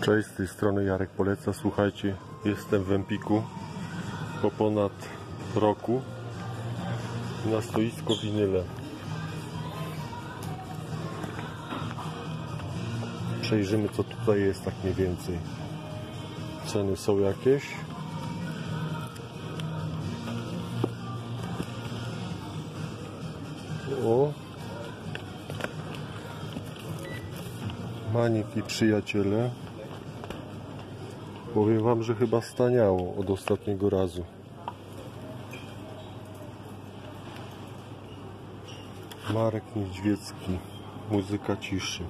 Cześć, z tej strony Jarek Poleca. Słuchajcie, jestem w Empiku po ponad roku na stoisko winyle. Przejrzymy co tutaj jest tak mniej więcej. Ceny są jakieś. O, Maniki przyjaciele. Powiem wam, że chyba staniało od ostatniego razu. Marek Niedźwiecki. Muzyka ciszy.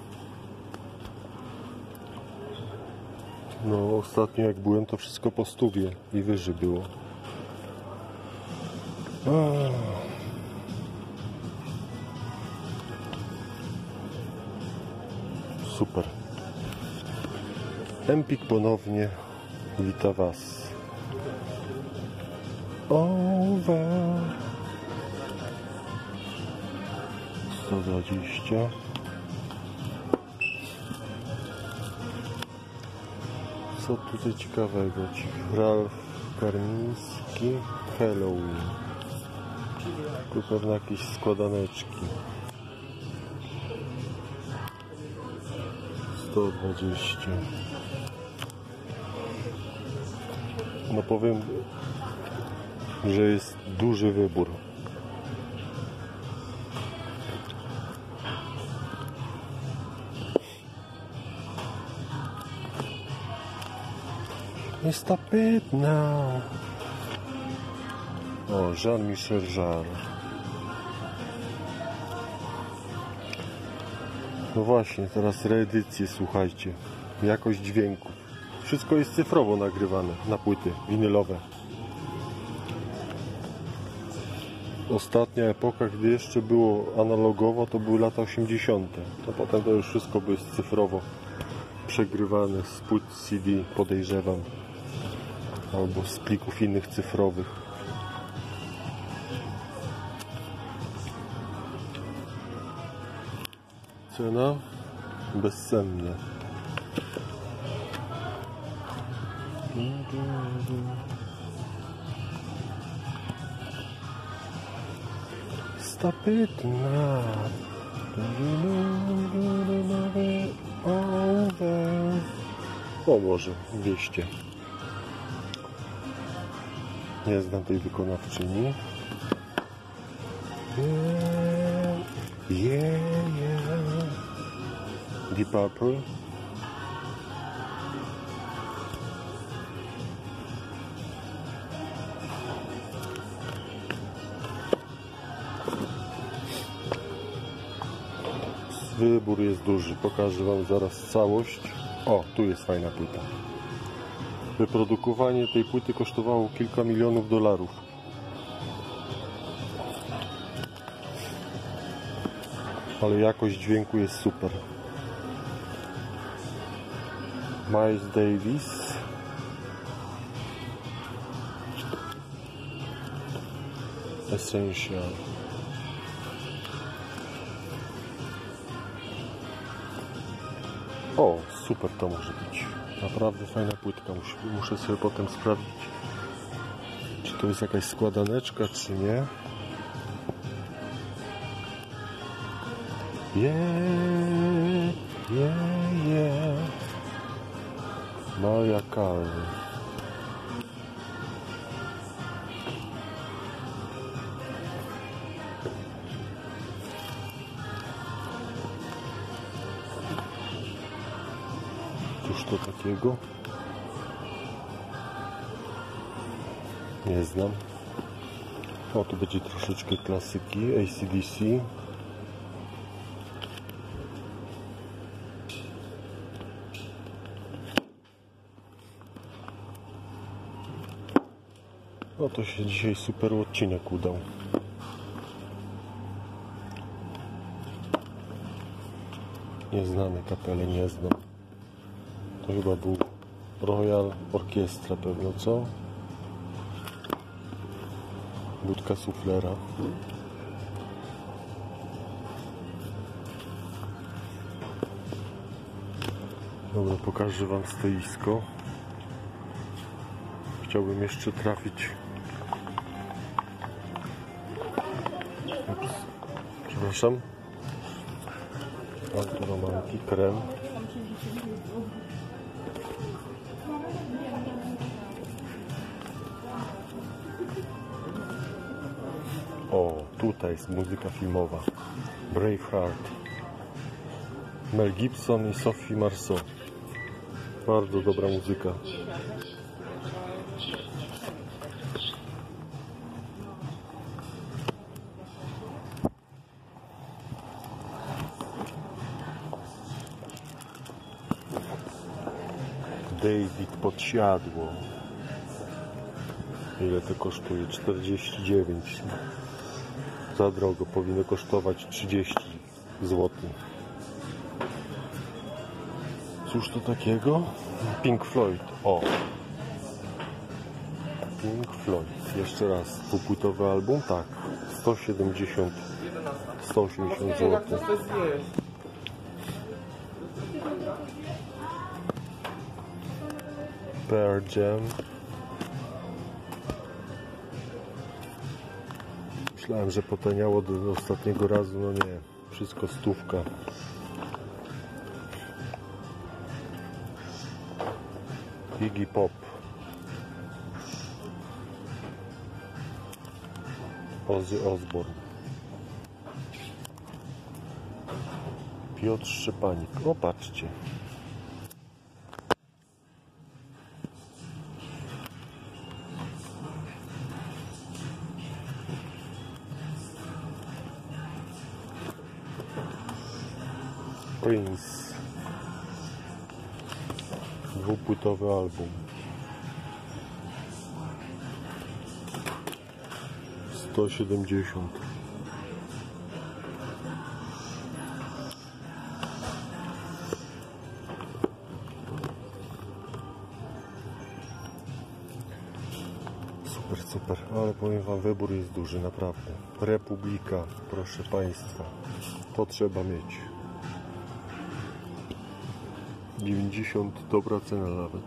No ostatnio jak byłem to wszystko po stówie i wyżej było. Super. Empik ponownie wita Was. Over 120 Co tutaj ciekawego? Ralf Karmiński Halloween. Tu pewnie jakieś składaneczki. 120 No powiem, że jest duży wybór. Jest tapetna. O, Jean-Michel Jarre. No właśnie, teraz reedycje, słuchajcie. Jakość dźwięku. Wszystko jest cyfrowo nagrywane na płyty winylowe. Ostatnia epoka, gdy jeszcze było analogowo, to były lata 80. To potem to już wszystko było cyfrowo przegrywane z płyt CD, podejrzewam. Albo z plików innych cyfrowych. Cena? Bezcenna. Stapytna. O może 200. Nie znam tej wykonawczyni. Yeah, yeah, yeah. Deep Purple. Wybór jest duży. Pokażę Wam zaraz całość. O, tu jest fajna płyta. Wyprodukowanie tej płyty kosztowało kilka milionów dolarów. Ale jakość dźwięku jest super. Miles Davis. Essential. O, super to może być. Naprawdę fajna płytka. Muszę, sobie potem sprawdzić, czy to jest jakaś składaneczka, czy nie. Yeah, yeah, yeah. Maria Carey. To takiego? Nie znam. O, tu będzie troszeczkę klasyki ACDC. No to się dzisiaj super odcinek udał. Nieznane kapele, nie znam. To chyba był Royal Orkiestra pewno, co? Budka suflera. Dobra, pokażę Wam stoisko. Chciałbym jeszcze trafić. Ups. Przepraszam. Autoromanki, krem. O, tutaj jest muzyka filmowa. Braveheart. Mel Gibson i Sophie Marceau. Bardzo dobra muzyka. David podsiadło. Ile to kosztuje? 49. Za drogo. Powinno kosztować 30 zł. Cóż to takiego? Pink Floyd. O. Pink Floyd. Jeszcze raz. Dwupłytowy album? Tak. 170 180 zł. Pearl Jam. Myślałem, że potaniało do ostatniego razu. No nie. Wszystko stówka. Iggy Pop. Ozzy Osbourne. Piotr Szczepanik. O, Prince. Dwupłytowy album. 170. Super, super. Ale powiem Wam, wybór jest duży, naprawdę. Republika, proszę Państwa. To trzeba mieć. 90 dobra cena nawet.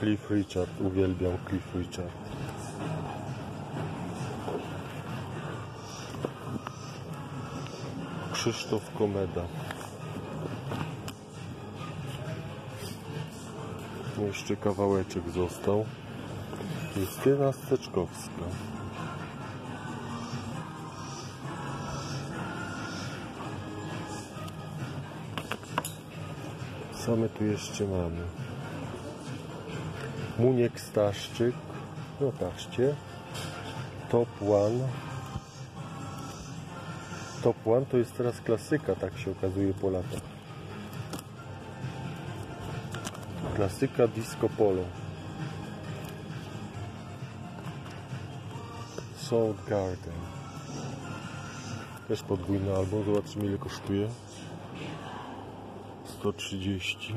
Cliff Richard, uwielbiam Cliff Richard. Krzysztof Komeda. Jeszcze kawałeczek został. Justyna Steczkowska. Co my tu jeszcze mamy? Muniek Staszczyk. No patrzcie. Top One. Top One to jest teraz klasyka, tak się okazuje po latach. Klasyka Disco Polo. Soul Garden. Też podwójny album. Zobaczymy ile kosztuje. 130.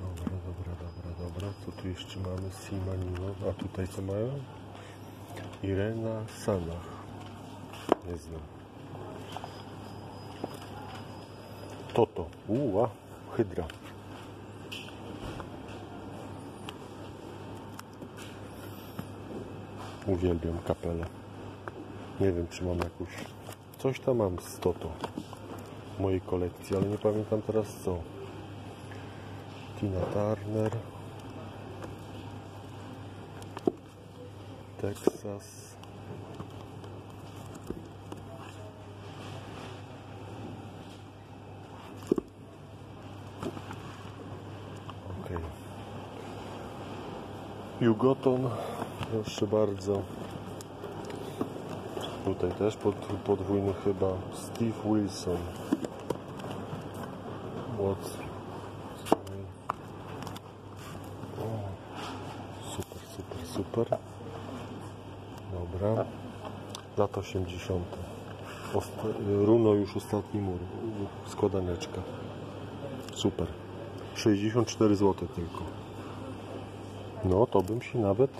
Dobra, dobra, dobra, dobra. Co tu jeszcze mamy? Simanino. A tutaj co mają? Irena Sanach. Nie znam. Toto. Uła. Hydra. Uwielbiam kapelę. Nie wiem, czy mam jakąś... Coś tam mam z Toto mojej kolekcji, ale nie pamiętam teraz co. Tina Turner. Texas. Okej. Jugoton. Proszę bardzo. Tutaj też pod, podwójny chyba Steve Wilson. What's... O, super, super, super. Dobra. Lat 80. Osta Runo już ostatni mur. Składaneczka. Super. 64 zł tylko. No to bym się nawet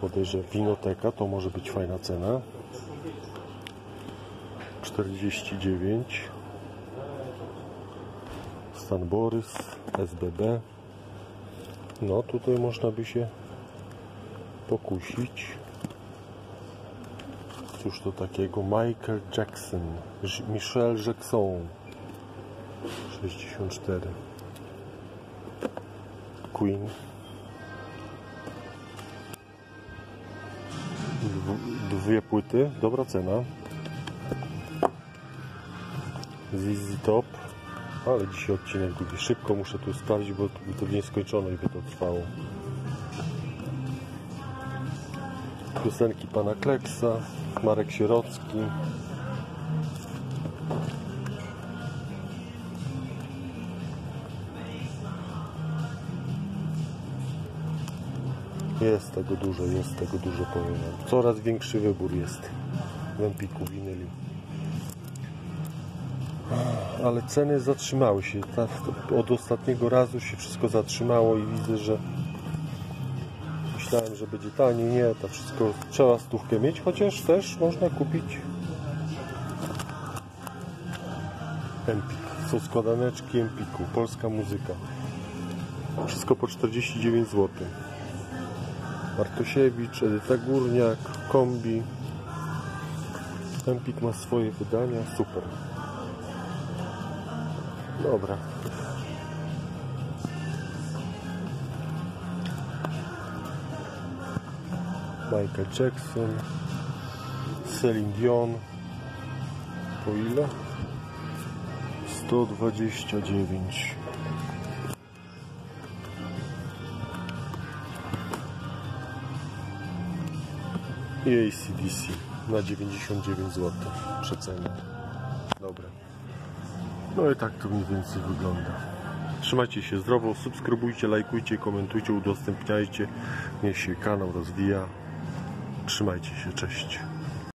Podejrzewam, winoteka to może być fajna cena. 49 Stan Borys, SBB. No tutaj można by się pokusić. Cóż to takiego? Michael Jackson, Michel Jackson. 64 Queen Dwie płyty, dobra cena ZZ Top ale dzisiaj odcinek długi. Szybko muszę tu sprawdzić, bo to w nieskończoność by to trwało. Piosenki pana Kleksa, Marek Sierocki. Jest tego dużo, jest tego dużo, powiem. Coraz większy wybór jest w Empiku winyli. Ale ceny zatrzymały się. Ta, to od ostatniego razu się wszystko zatrzymało i widzę, że myślałem, że będzie taniej. Nie, to wszystko trzeba stówkę mieć, chociaż też można kupić Empik. Są składaneczki Empiku, polska muzyka. Wszystko po 49 zł. Bartosiewicz, Edyta Górniak, Kombi. Empik ma swoje wydania, super. Dobra. Michael Jackson, Celine Dion. Po ile? 129. I ACDC na 99 zł przecenie. Dobra. No i tak to mniej więcej wygląda. Trzymajcie się zdrowo, subskrybujcie, lajkujcie, komentujcie, udostępniajcie. Niech się kanał rozwija. Trzymajcie się, cześć.